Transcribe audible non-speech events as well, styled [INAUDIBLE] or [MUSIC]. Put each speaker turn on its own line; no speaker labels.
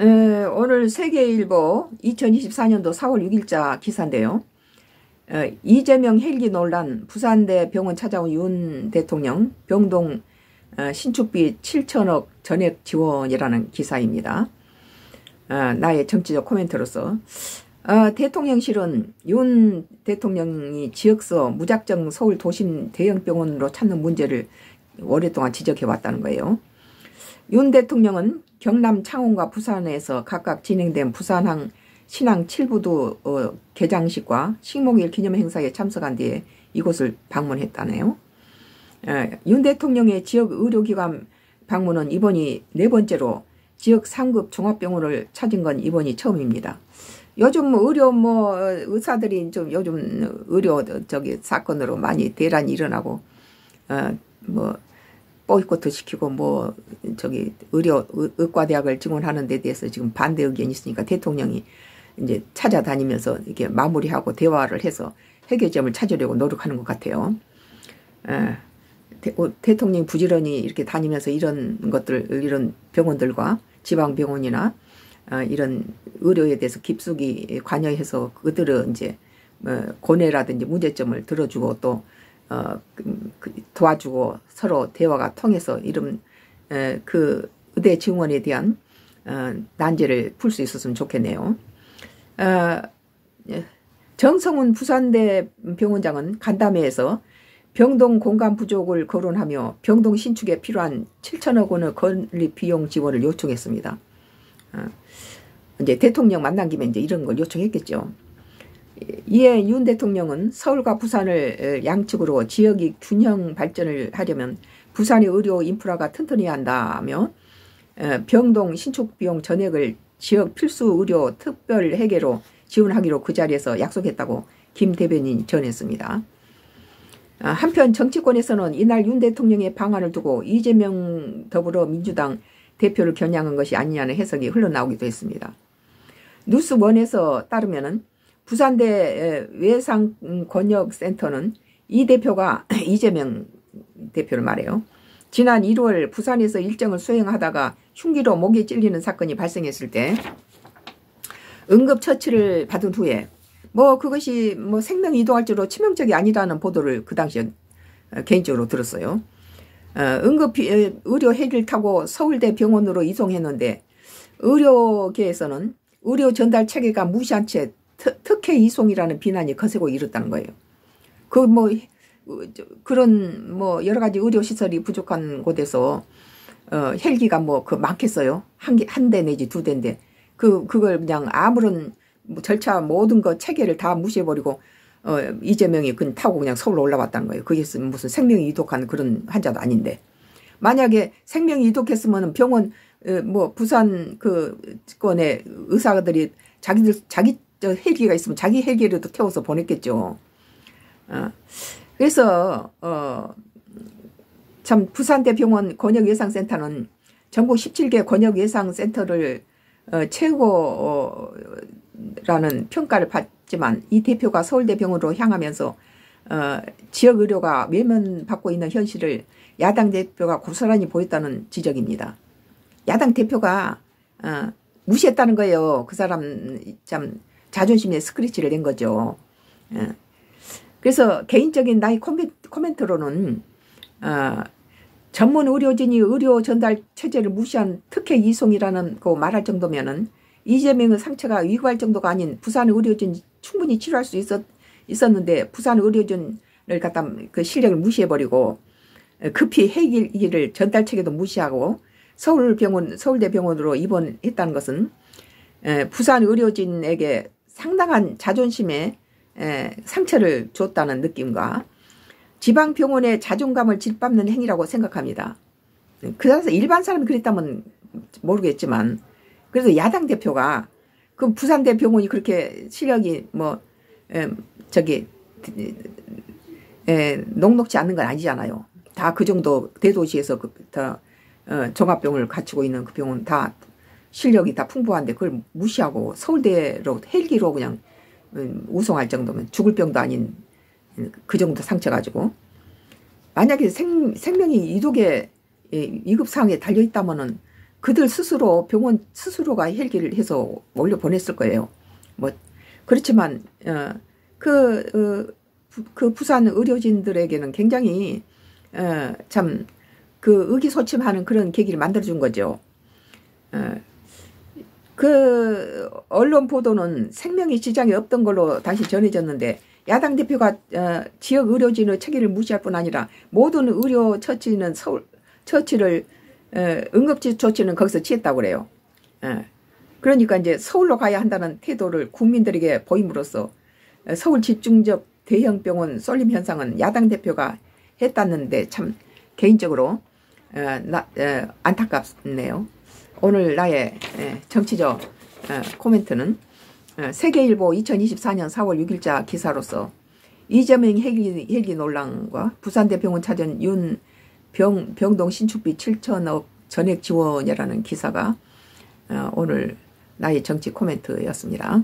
에, 오늘 세계일보 2024년도 4월 6일자 기사인데요. 에, 이재명 헬기 논란 부산대 병원 찾아온 윤 대통령 병동 어, 신축비 7천억 전액 지원이라는 기사입니다. 어, 나의 정치적 코멘트로서 어, 대통령실은 윤 대통령이 지역서 무작정 서울 도심 대형병원으로 찾는 문제를 오랫동안 지적해 왔다는 거예요. 윤 대통령은 경남 창원과 부산에서 각각 진행된 부산항 신항 7부도 어, 개장식과 식목일 기념 행사에 참석한 뒤에 이곳을 방문했다네요. 어, 윤 대통령의 지역 의료기관 방문은 이번이 네 번째로 지역 3급 종합병원을 찾은 건 이번이 처음입니다. 요즘 뭐 의료 뭐 의사들이 좀 요즘 의료 저기 사건으로 많이 대란이 일어나고 어 뭐 보이콧 시키고 뭐 저기 의료 의과대학을 증원하는 데 대해서 지금 반대 의견이 있으니까 대통령이 이제 찾아다니면서 이렇게 마무리하고 대화를 해서 해결점을 찾으려고 노력하는 것 같아요. 에, 대, 대통령이 부지런히 이렇게 다니면서 이런 것들 이런 병원들과 지방 병원이나 어, 이런 의료에 대해서 깊숙이 관여해서 그들은 이제 뭐 고뇌라든지 문제점을 들어주고 또 어, 그, 그 도와주고 서로 대화가 통해서 이런 에, 그 의대 증원에 대한 어, 난제를 풀 수 있었으면 좋겠네요. 어, 예. 정성훈 부산대 병원장은 간담회에서 병동 공간 부족을 거론하며 병동 신축에 필요한 7천억 원의 건립 비용 지원을 요청했습니다. 어, 이제 대통령 만난 김에 이제 이런 걸 요청했겠죠. 이에 윤 대통령은 서울과 부산을 양측으로 지역이 균형 발전을 하려면 부산의 의료 인프라가 튼튼해야 한다며 어, 병동 신축 비용 전액을 지역 필수 의료 특별 회계로 지원하기로 그 자리에서 약속했다고 김 대변인이 전했습니다. 아, 한편 정치권에서는 이날 윤 대통령의 방안을 두고 이재명 더불어민주당 대표를 겨냥한 것이 아니냐는 해석이 흘러나오기도 했습니다. 뉴스원에서 따르면은 부산대 외상권역센터는 이 대표가 [CLEARS THROAT] 이재명 대표를 말해요. 지난 1월 부산에서 일정을 수행하다가 흉기로 목에 찔리는 사건이 발생했을 때 응급처치를 받은 후에 뭐 그것이 뭐 생명 이동할지로 치명적이 아니라는 보도를 그 당시에 개인적으로 들었어요. 어, 응급 의료 헬기를 타고 서울대 병원으로 이송했는데 의료계에서는 의료 전달 체계가 무시한 채 특혜 이송이라는 비난이 거세고 이르다는 거예요. 그 뭐 그런 뭐 여러 가지 의료 시설이 부족한 곳에서 어 헬기가 뭐 그 많겠어요. 한한 대 내지 두 대인데 그 그걸 그냥 아무런 뭐 절차 모든 거 체계를 다 무시해 버리고 어 이재명이 그냥 타고 그냥 서울로 올라왔다는 거예요. 그게 무슨 생명이 이독한 그런 환자도 아닌데 만약에 생명이 이독했으면 병원 어, 뭐 부산 그 건의 의사들이 자기들 자기 저 헬기가 있으면 자기 헬기라도 태워서 보냈겠죠. 어. 그래서 어, 참 부산대병원 권역예상센터는 전국 17개 권역예상센터를 어, 최고라는 평가를 받지만 이 대표가 서울대병원으로 향하면서 어, 지역 의료가 외면받고 있는 현실을 야당 대표가 고스란히 보였다는 지적입니다. 야당 대표가 어, 무시했다는 거예요. 그 사람 참 자존심에 스크래치를 낸 거죠. 예. 그래서 개인적인 나의 코멘트, 로는 어, 전문 의료진이 의료 전달 체제를 무시한 특혜 이송이라는 거 말할 정도면은 이재명의 상처가 위구할 정도가 아닌 부산 의료진 충분히 치료할 수 있었, 있었는데 부산 의료진을 갖다 그 실력을 무시해버리고 급히 해기를 전달 체계도 무시하고 서울병원 서울대병원으로 입원했다는 것은 부산 의료진에게 상당한 자존심에 상처를 줬다는 느낌과 지방 병원의 자존감을 짓밟는 행위라고 생각합니다. 그래서 일반 사람이 그랬다면 모르겠지만 그래서 야당 대표가 그 부산대 병원이 그렇게 실력이 뭐 에, 저기 에, 녹록지 않는 건 아니잖아요. 다 그 정도 대도시에서 그, 다 어, 종합병원을 갖추고 있는 그 병원 다 실력이 다 풍부한데 그걸 무시하고 서울대로 헬기로 그냥 음, 우송할 정도면 죽을 병도 아닌 그 정도 상처 가지고 만약에 생, 생명이 이독에 위급 상황에 달려 있다면은 그들 스스로 병원 스스로가 헬기를 해서 올려 보냈을 거예요. 뭐 그렇지만 어, 그, 어, 부, 그 부산 의료진들에게는 굉장히 어, 참그 의기소침하는 그런 계기를 만들어준 거죠. 어, 그 언론 보도는 생명의 지장이 없던 걸로 다시 전해졌는데 야당 대표가 어, 지역 의료진의 체계를 무시할 뿐 아니라 모든 의료 처치는 서울 처치를 어, 응급지 조치는 거기서 취했다고 그래요. 어, 그러니까 이제 서울로 가야 한다는 태도를 국민들에게 보임으로써 어, 서울 집중적 대형 병원 쏠림 현상은 야당 대표가 했다는데 참 개인적으로 어, 나, 어, 안타깝네요. 오늘 나의 예, 정치적 어, 코멘트는 어, 세계일보 2024년 4월 6일자 기사로서 이재명 헬기, 헬기 논란과 부산대병원 찾은 윤 병, 병동 신축비 7천억 전액 지원이라는 기사가 어, 오늘 나의 정치 코멘트였습니다.